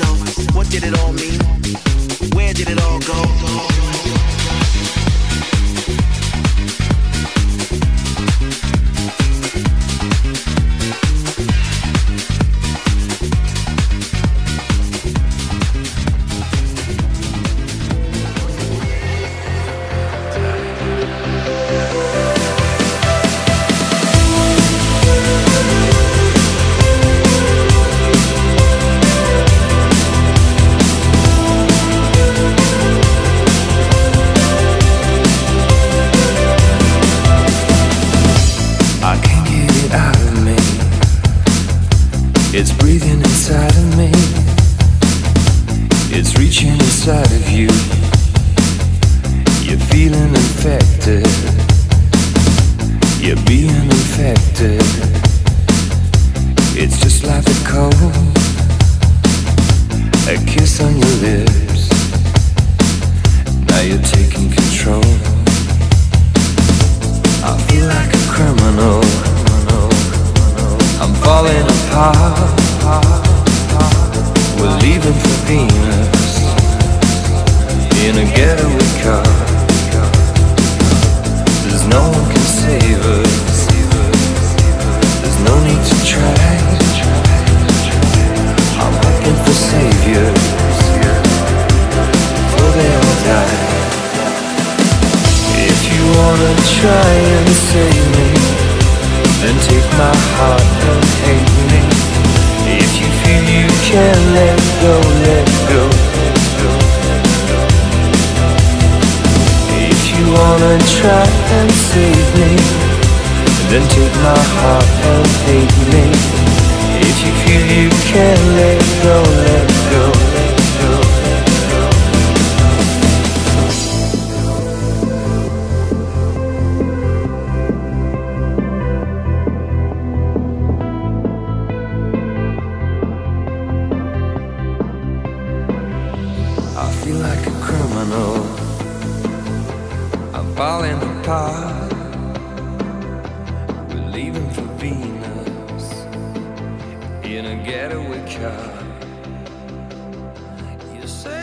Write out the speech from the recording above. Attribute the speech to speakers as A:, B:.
A: myself. What did it all mean?
B: It's reaching inside of you. You're feeling infected. You're being infected. It's just like a cold. A kiss on your lips. Now you're taking control. I feel like a criminal. I'm falling apart. We're leaving for Venus in a getaway car. There's no one can save us. There's no need to try. I'm looking for saviors before they all die. If you wanna try and save wanna try and save me, then take my heart and hate me. If you feel you can let go, let go, let go, let go. I feel like a criminal falling apart. We're leaving for Venus in a getaway car. You say.